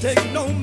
take no